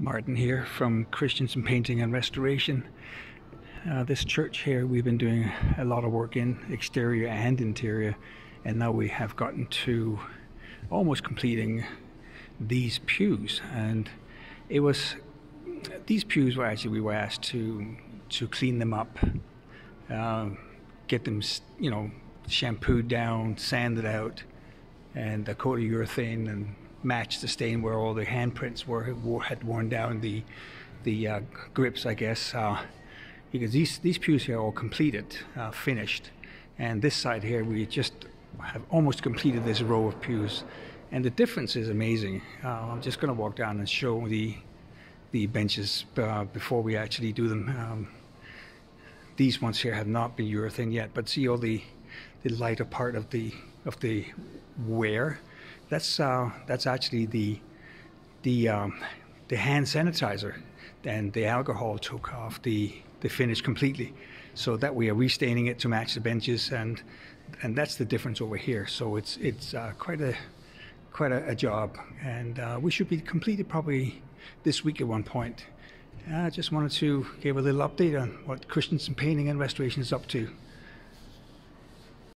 Martin here from Christiansen Painting and Restoration. Uh, this church here, we've been doing a lot of work in exterior and interior, and now we have gotten to almost completing these pews. And it was these pews were actually we were asked to to clean them up, uh, get them you know shampooed down, sanded out, and a coat of urethane and match the stain where all the handprints were, were had worn down the the uh, grips, I guess. Uh, because these these pews here are all completed, uh, finished, and this side here we just have almost completed this row of pews, and the difference is amazing. Uh, I'm just going to walk down and show the the benches uh, before we actually do them. Um, these ones here have not been urethane yet, but see all the the lighter part of the of the wear that's uh, that's actually the the um, the hand sanitizer, and the alcohol took off the the finish completely. So that we are restaining it to match the benches, and and that's the difference over here. So it's it's uh, quite a quite a, a job, and uh, we should be completed probably this week at one point. I just wanted to give a little update on what Christiansen Painting and Restoration is up to.